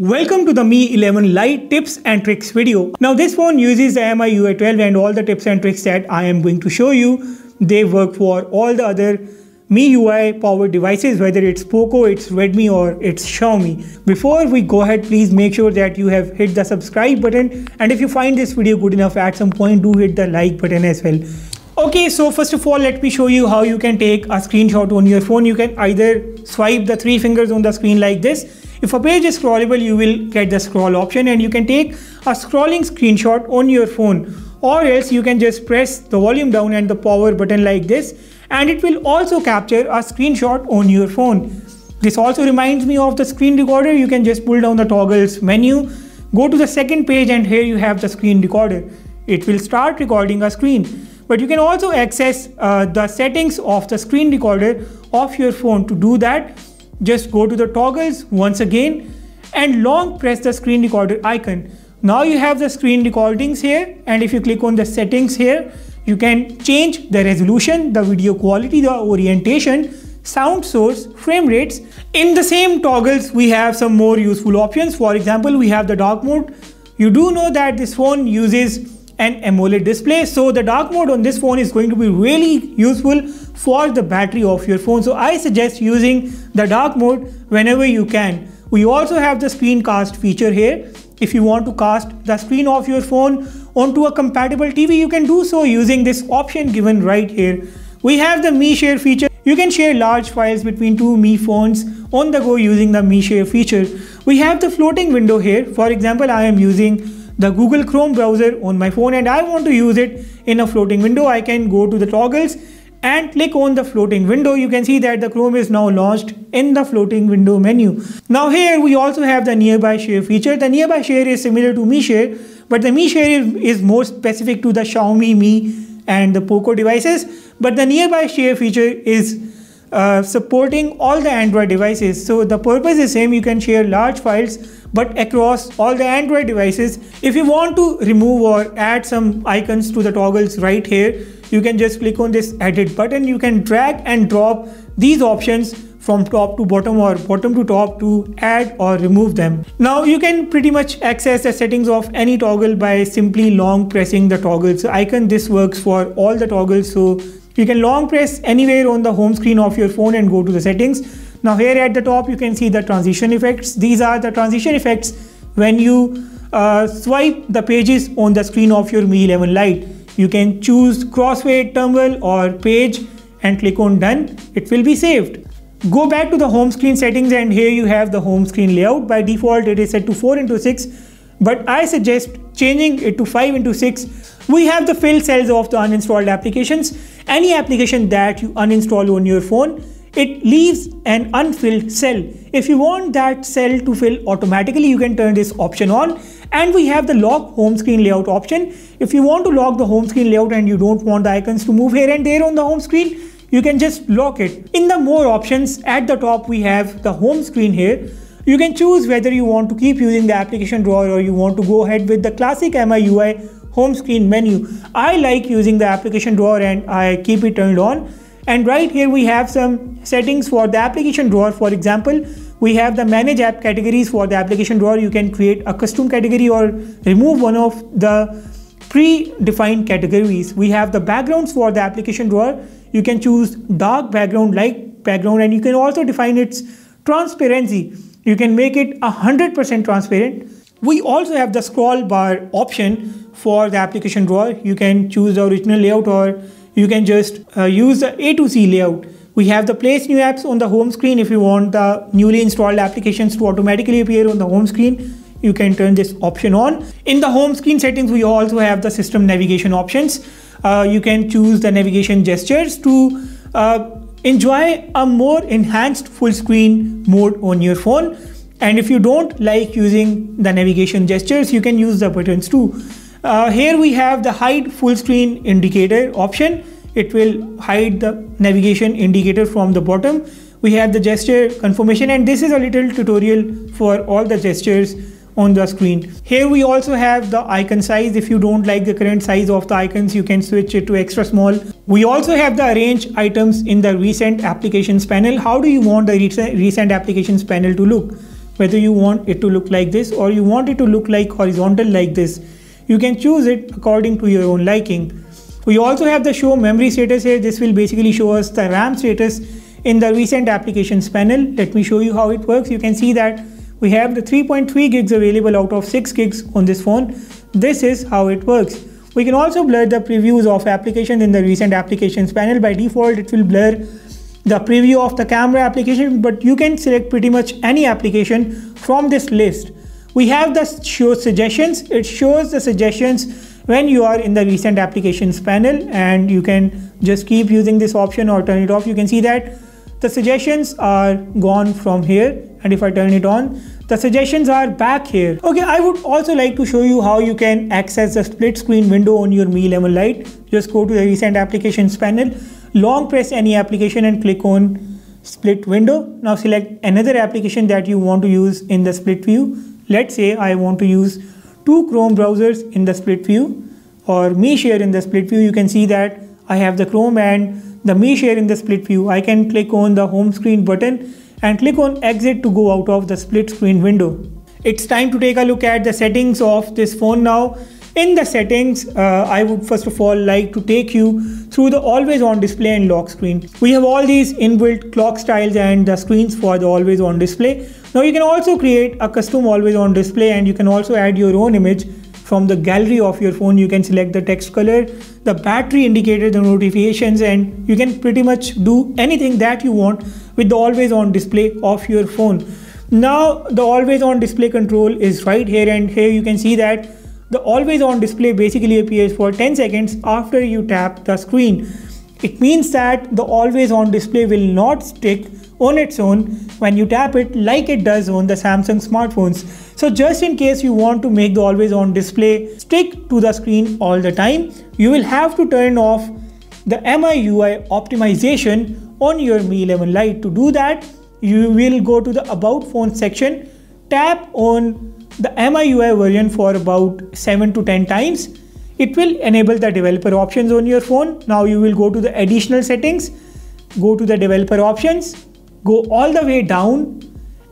Welcome to the Mi 11 Lite tips and tricks video. Now this phone uses the MIUI 12 and all the tips and tricks that I am going to show you, they work for all the other MIUI powered devices whether it's Poco, it's Redmi or it's Xiaomi. Before we go ahead please make sure that you have hit the subscribe button and if you find this video good enough at some point do hit the like button as well. Okay, so first of all, let me show you how you can take a screenshot on your phone. You can either swipe the three fingers on the screen like this if a page is scrollable, you will get the scroll option and you can take a scrolling screenshot on your phone or else you can just press the volume down and the power button like this and it will also capture a screenshot on your phone. This also reminds me of the screen recorder. You can just pull down the toggles menu, go to the second page and here you have the screen recorder. It will start recording a screen. But you can also access uh, the settings of the screen recorder of your phone. To do that, just go to the toggles once again and long press the screen recorder icon. Now you have the screen recordings here and if you click on the settings here, you can change the resolution, the video quality, the orientation, sound source, frame rates. In the same toggles, we have some more useful options. For example, we have the dark mode. You do know that this phone uses an AMOLED display. So the dark mode on this phone is going to be really useful for the battery of your phone. So I suggest using the dark mode whenever you can. We also have the screencast feature here. If you want to cast the screen of your phone onto a compatible TV, you can do so using this option given right here. We have the Mi Share feature. You can share large files between two Mi phones on the go using the Mi Share feature. We have the floating window here. For example, I am using the Google Chrome browser on my phone and I want to use it in a floating window, I can go to the toggles and click on the floating window. You can see that the Chrome is now launched in the floating window menu. Now here we also have the nearby share feature. The nearby share is similar to Mi Share, but the Mi Share is, more specific to the Xiaomi Mi and the Poco devices. But the nearby share feature is uh, supporting all the Android devices. So the purpose is same, you can share large files but across all the Android devices. If you want to remove or add some icons to the toggles right here, you can just click on this edit button. You can drag and drop these options from top to bottom or bottom to top to add or remove them. Now you can pretty much access the settings of any toggle by simply long pressing the toggles icon. This works for all the toggles. So you can long press anywhere on the home screen of your phone and go to the settings. Now here at the top you can see the transition effects. These are the transition effects when you uh, swipe the pages on the screen of your Mi 11 Lite. You can choose crossfade, terminal or page and click on done. It will be saved. Go back to the home screen settings and here you have the home screen layout. By default it is set to 4 into 6 but I suggest changing it to 5 into 6 we have the fill cells of the uninstalled applications. Any application that you uninstall on your phone, it leaves an unfilled cell. If you want that cell to fill automatically, you can turn this option on. And we have the lock home screen layout option. If you want to lock the home screen layout and you don't want the icons to move here and there on the home screen, you can just lock it. In the more options, at the top we have the home screen here. You can choose whether you want to keep using the application drawer or you want to go ahead with the classic MIUI home screen menu. I like using the application drawer and I keep it turned on. And right here we have some settings for the application drawer. For example, we have the manage app categories for the application drawer. You can create a custom category or remove one of the pre-defined categories. We have the backgrounds for the application drawer. You can choose dark background, light background, and you can also define its transparency. You can make it 100% transparent. We also have the scroll bar option for the application drawer. You can choose the original layout or you can just uh, use the A to C layout. We have the place new apps on the home screen. If you want the newly installed applications to automatically appear on the home screen, you can turn this option on. In the home screen settings, we also have the system navigation options. Uh, you can choose the navigation gestures to uh, enjoy a more enhanced full screen mode on your phone. And if you don't like using the navigation gestures, you can use the buttons too. Uh, here we have the hide full screen indicator option. It will hide the navigation indicator from the bottom. We have the gesture confirmation and this is a little tutorial for all the gestures on the screen. Here we also have the icon size. If you don't like the current size of the icons, you can switch it to extra small. We also have the arrange items in the recent applications panel. How do you want the recent applications panel to look? whether you want it to look like this or you want it to look like horizontal like this. You can choose it according to your own liking. We also have the show memory status here. This will basically show us the RAM status in the recent applications panel. Let me show you how it works. You can see that we have the 3.3 gigs available out of 6 gigs on this phone. This is how it works. We can also blur the previews of applications in the recent applications panel. By default, it will blur the preview of the camera application, but you can select pretty much any application from this list. We have the show suggestions. It shows the suggestions when you are in the recent applications panel and you can just keep using this option or turn it off. You can see that the suggestions are gone from here and if I turn it on, the suggestions are back here. Okay, I would also like to show you how you can access the split screen window on your Mi 11 Lite. Just go to the recent applications panel, long press any application and click on split window. Now select another application that you want to use in the split view. Let's say I want to use two Chrome browsers in the split view or Mi Share in the split view. You can see that I have the Chrome and the Mi Share in the split view. I can click on the home screen button and click on exit to go out of the split screen window. It's time to take a look at the settings of this phone now. In the settings, uh, I would first of all like to take you through the always on display and lock screen. We have all these inbuilt clock styles and the screens for the always on display. Now you can also create a custom always on display and you can also add your own image from the gallery of your phone. You can select the text color, the battery indicator, the notifications and you can pretty much do anything that you want with the always on display of your phone. Now the always on display control is right here and here you can see that the always on display basically appears for 10 seconds after you tap the screen. It means that the always on display will not stick on its own when you tap it like it does on the Samsung smartphones. So just in case you want to make the always on display stick to the screen all the time, you will have to turn off the MIUI optimization on your Mi 11 Lite. To do that, you will go to the About Phone section, tap on the MIUI version for about 7 to 10 times. It will enable the developer options on your phone. Now you will go to the additional settings, go to the developer options, go all the way down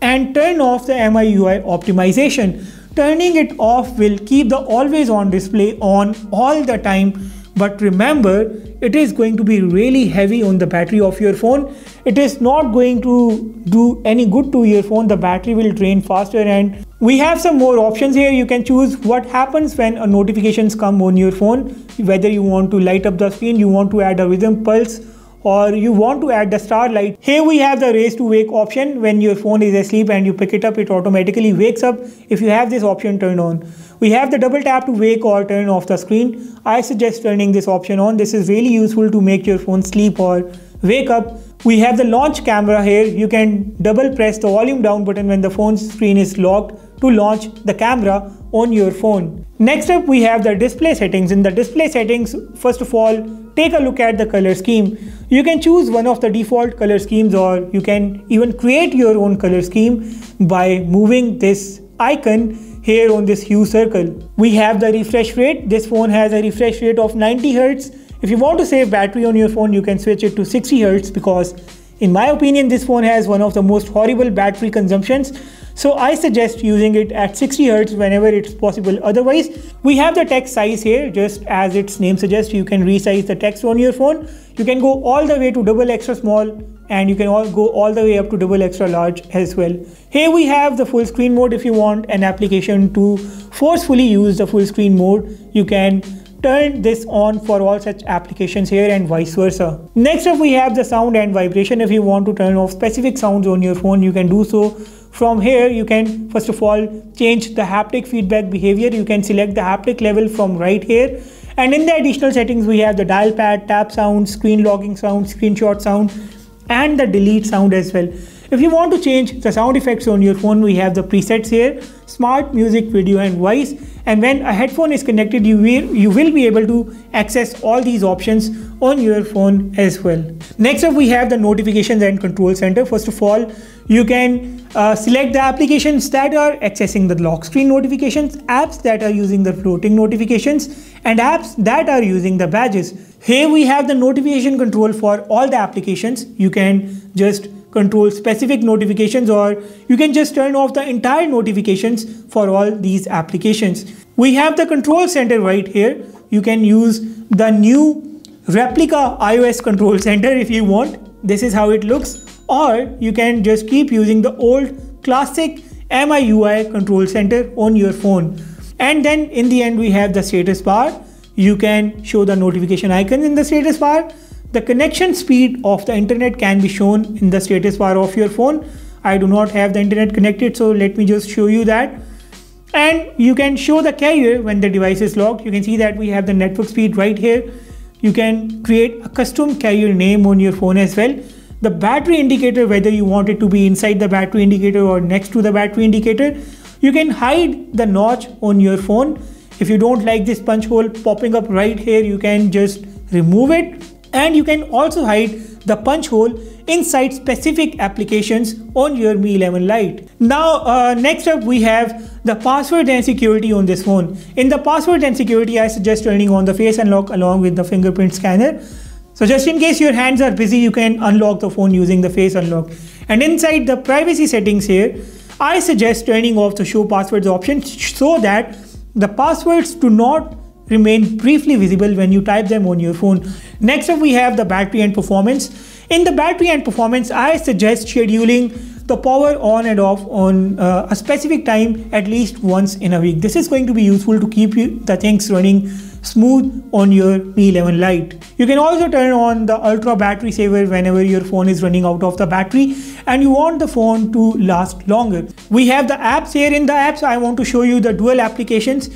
and turn off the MIUI optimization. Turning it off will keep the always on display on all the time but remember, it is going to be really heavy on the battery of your phone. It is not going to do any good to your phone. The battery will drain faster and we have some more options here. You can choose what happens when notifications come on your phone. Whether you want to light up the screen, you want to add a rhythm pulse or you want to add the starlight. Here we have the raise to wake option. When your phone is asleep and you pick it up, it automatically wakes up if you have this option turned on. We have the double tap to wake or turn off the screen. I suggest turning this option on. This is really useful to make your phone sleep or wake up. We have the launch camera here. You can double press the volume down button when the phone screen is locked to launch the camera on your phone. Next up we have the display settings. In the display settings, first of all, take a look at the color scheme. You can choose one of the default color schemes or you can even create your own color scheme by moving this icon here on this hue circle. We have the refresh rate. This phone has a refresh rate of 90 Hz. If you want to save battery on your phone, you can switch it to 60 Hz because in my opinion, this phone has one of the most horrible battery consumptions. So I suggest using it at 60 Hz whenever it's possible. Otherwise, we have the text size here, just as its name suggests, you can resize the text on your phone. You can go all the way to double extra small and you can all go all the way up to double extra large as well. Here we have the full screen mode if you want an application to forcefully use the full screen mode you can turn this on for all such applications here and vice versa. Next up we have the sound and vibration if you want to turn off specific sounds on your phone you can do so. From here you can first of all change the haptic feedback behavior you can select the haptic level from right here and in the additional settings we have the dial pad, tap sound, screen locking sound, screenshot sound and the delete sound as well. If you want to change the sound effects on your phone, we have the presets here, smart music, video and voice. And when a headphone is connected, you will, you will be able to access all these options on your phone as well. Next up, we have the notifications and control center. First of all, you can uh, select the applications that are accessing the lock screen notifications, apps that are using the floating notifications, and apps that are using the badges. Here we have the notification control for all the applications. You can just control specific notifications or you can just turn off the entire notifications for all these applications. We have the control center right here. You can use the new replica iOS control center if you want. This is how it looks or you can just keep using the old classic MIUI control center on your phone. And then in the end we have the status bar. You can show the notification icon in the status bar the connection speed of the internet can be shown in the status bar of your phone. I do not have the internet connected, so let me just show you that. And you can show the carrier when the device is locked. You can see that we have the network speed right here. You can create a custom carrier name on your phone as well. The battery indicator, whether you want it to be inside the battery indicator or next to the battery indicator, you can hide the notch on your phone. If you don't like this punch hole popping up right here, you can just remove it and you can also hide the punch hole inside specific applications on your Mi 11 Lite. Now uh, next up we have the password and security on this phone. In the password and security I suggest turning on the face unlock along with the fingerprint scanner. So just in case your hands are busy you can unlock the phone using the face unlock. And inside the privacy settings here I suggest turning off the show passwords option so that the passwords do not remain briefly visible when you type them on your phone. Next up we have the battery and performance. In the battery and performance, I suggest scheduling the power on and off on uh, a specific time at least once in a week. This is going to be useful to keep you, the things running smooth on your Mi 11 Lite. You can also turn on the ultra battery saver whenever your phone is running out of the battery and you want the phone to last longer. We have the apps here in the apps. I want to show you the dual applications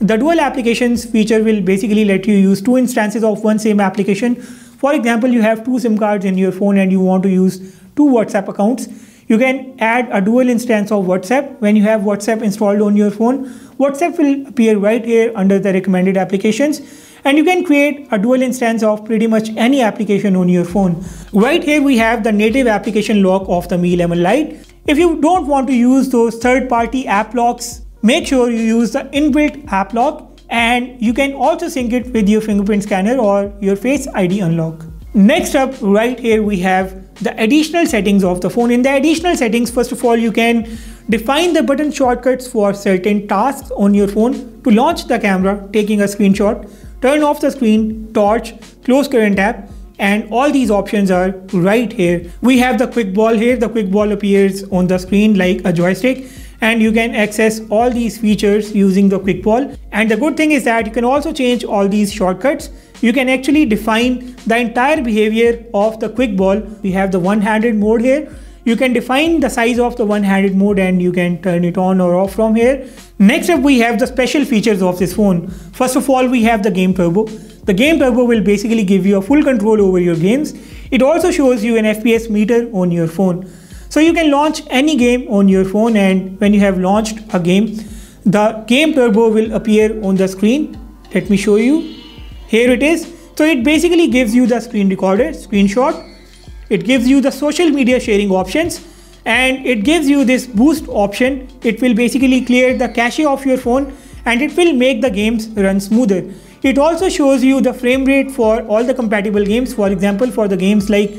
the dual applications feature will basically let you use two instances of one same application. For example, you have two SIM cards in your phone and you want to use two WhatsApp accounts. You can add a dual instance of WhatsApp when you have WhatsApp installed on your phone. WhatsApp will appear right here under the recommended applications and you can create a dual instance of pretty much any application on your phone. Right here we have the native application lock of the Mi 11 Lite. If you don't want to use those third-party app locks Make sure you use the inbuilt app lock and you can also sync it with your fingerprint scanner or your face ID unlock. Next up right here we have the additional settings of the phone. In the additional settings first of all you can define the button shortcuts for certain tasks on your phone to launch the camera taking a screenshot, turn off the screen, torch, close current app and all these options are right here. We have the quick ball here. The quick ball appears on the screen like a joystick and you can access all these features using the quick ball and the good thing is that you can also change all these shortcuts. You can actually define the entire behavior of the quick ball we have the one-handed mode here. You can define the size of the one-handed mode and you can turn it on or off from here. Next up we have the special features of this phone. First of all we have the game turbo. The game turbo will basically give you a full control over your games. It also shows you an fps meter on your phone so you can launch any game on your phone and when you have launched a game, the game turbo will appear on the screen. Let me show you. Here it is. So it basically gives you the screen recorder, screenshot. It gives you the social media sharing options and it gives you this boost option. It will basically clear the cache of your phone and it will make the games run smoother. It also shows you the frame rate for all the compatible games. For example, for the games like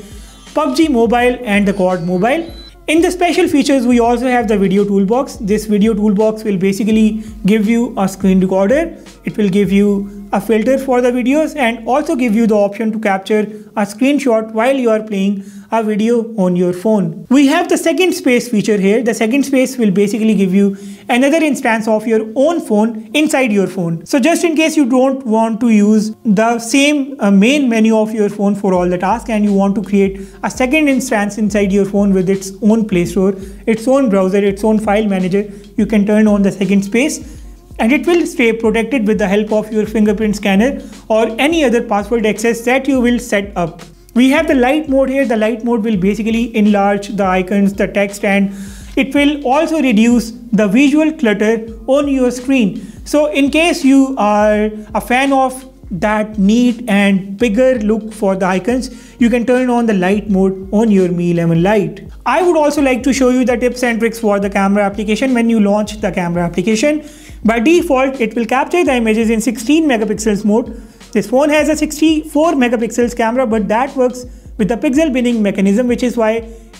PUBG Mobile and the COD Mobile. In the special features, we also have the video toolbox. This video toolbox will basically give you a screen recorder. It will give you a filter for the videos and also give you the option to capture a screenshot while you are playing a video on your phone. We have the second space feature here. The second space will basically give you another instance of your own phone inside your phone. So just in case you don't want to use the same uh, main menu of your phone for all the tasks and you want to create a second instance inside your phone with its own Play Store, its own browser, its own file manager, you can turn on the second space and it will stay protected with the help of your fingerprint scanner or any other password access that you will set up. We have the light mode here. The light mode will basically enlarge the icons, the text and it will also reduce the visual clutter on your screen. So in case you are a fan of that neat and bigger look for the icons, you can turn on the light mode on your Mi 11 Lite. I would also like to show you the tips and tricks for the camera application when you launch the camera application. By default, it will capture the images in 16 megapixels mode. This phone has a 64 megapixels camera, but that works with the pixel binning mechanism which is why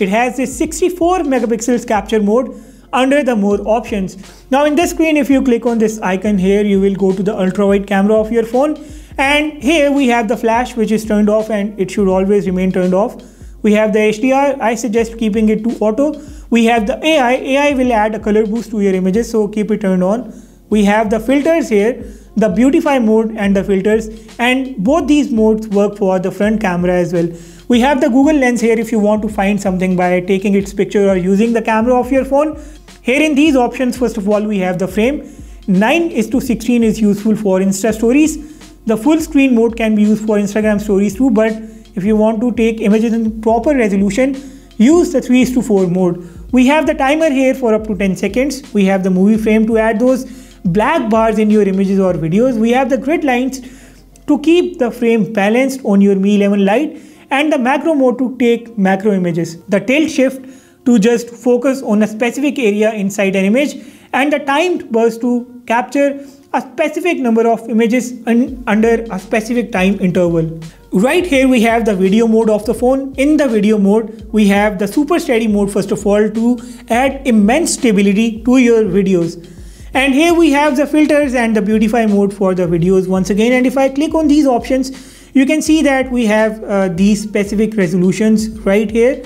it has this 64 megapixels capture mode under the more options. Now in this screen if you click on this icon here you will go to the ultra wide camera of your phone and here we have the flash which is turned off and it should always remain turned off. We have the HDR, I suggest keeping it to auto. We have the AI, AI will add a color boost to your images so keep it turned on. We have the filters here, the beautify mode and the filters and both these modes work for the front camera as well. We have the Google Lens here if you want to find something by taking its picture or using the camera of your phone. Here in these options, first of all, we have the frame. 9 is to 16 is useful for Insta stories. The full screen mode can be used for Instagram stories too, but if you want to take images in proper resolution, use the 3 to 4 mode. We have the timer here for up to 10 seconds. We have the movie frame to add those black bars in your images or videos. We have the grid lines to keep the frame balanced on your Mi 11 Lite and the macro mode to take macro images. The tilt shift to just focus on a specific area inside an image and the timed burst to capture a specific number of images under a specific time interval. Right here we have the video mode of the phone. In the video mode, we have the super steady mode first of all to add immense stability to your videos. And here we have the filters and the beautify mode for the videos once again. And if I click on these options, you can see that we have uh, these specific resolutions right here.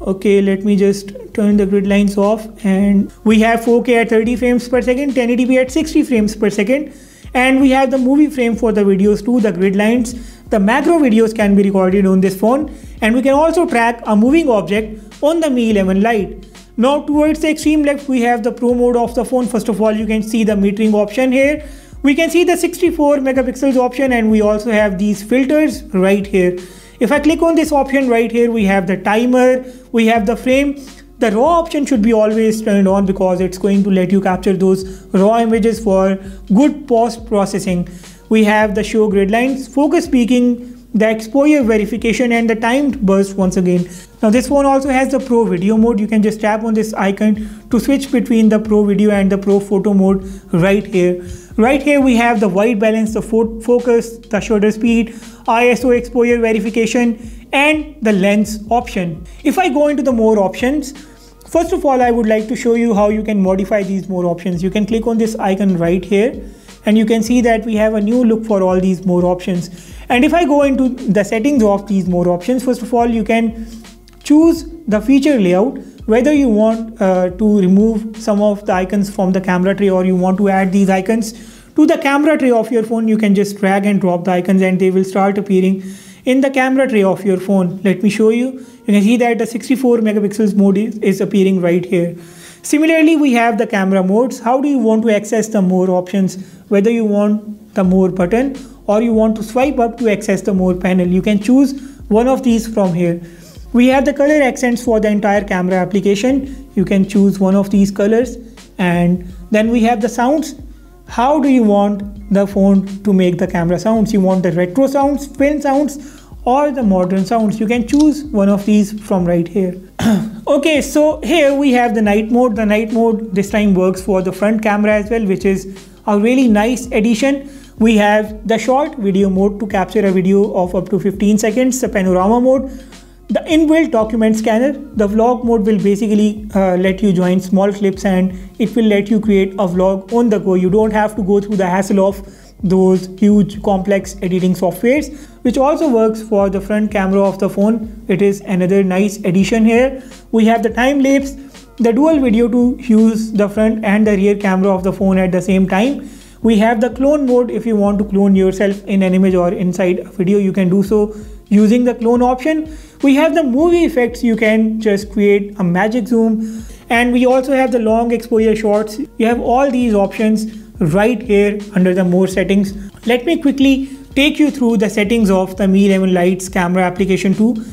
Okay let me just turn the grid lines off. And we have 4k at 30 frames per second 1080p at 60 frames per second. And we have the movie frame for the videos too the grid lines. The macro videos can be recorded on this phone. And we can also track a moving object on the Mi 11 Lite. Now towards the extreme left we have the pro mode of the phone. First of all you can see the metering option here we can see the 64 megapixels option and we also have these filters right here. If I click on this option right here, we have the timer, we have the frame. The raw option should be always turned on because it's going to let you capture those raw images for good post processing. We have the show grid lines, focus peaking, the exposure verification and the timed burst once again. Now this phone also has the pro video mode. You can just tap on this icon to switch between the pro video and the pro photo mode right here. Right here we have the white balance, the fo focus, the shutter speed, ISO exposure verification and the lens option. If I go into the more options, first of all I would like to show you how you can modify these more options. You can click on this icon right here and you can see that we have a new look for all these more options. And if I go into the settings of these more options, first of all you can choose the feature layout whether you want uh, to remove some of the icons from the camera tray or you want to add these icons to the camera tray of your phone you can just drag and drop the icons and they will start appearing in the camera tray of your phone. Let me show you. You can see that the 64 megapixels mode is, is appearing right here. Similarly we have the camera modes. How do you want to access the more options? Whether you want the more button or you want to swipe up to access the more panel you can choose one of these from here we have the color accents for the entire camera application. You can choose one of these colors and then we have the sounds. How do you want the phone to make the camera sounds? You want the retro sounds, film sounds or the modern sounds. You can choose one of these from right here. okay, so here we have the night mode. The night mode this time works for the front camera as well, which is a really nice addition. We have the short video mode to capture a video of up to 15 seconds, the panorama mode the inbuilt document scanner, the vlog mode will basically uh, let you join small clips and it will let you create a vlog on the go. You don't have to go through the hassle of those huge complex editing softwares, which also works for the front camera of the phone. It is another nice addition here. We have the time lapse, the dual video to use the front and the rear camera of the phone at the same time. We have the clone mode if you want to clone yourself in an image or inside a video, you can do so using the clone option. We have the movie effects, you can just create a magic zoom and we also have the long exposure shots. You have all these options right here under the more settings. Let me quickly take you through the settings of the Mi 11 Lite's camera application too.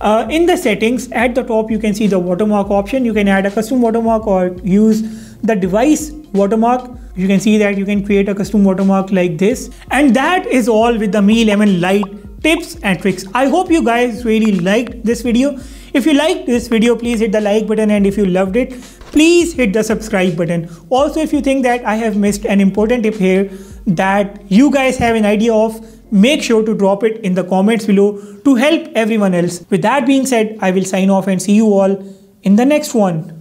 Uh, in the settings at the top you can see the watermark option. You can add a custom watermark or use the device watermark. You can see that you can create a custom watermark like this. And that is all with the Mi 11 Lite tips and tricks. I hope you guys really liked this video. If you liked this video, please hit the like button and if you loved it, please hit the subscribe button. Also, if you think that I have missed an important tip here that you guys have an idea of, make sure to drop it in the comments below to help everyone else. With that being said, I will sign off and see you all in the next one.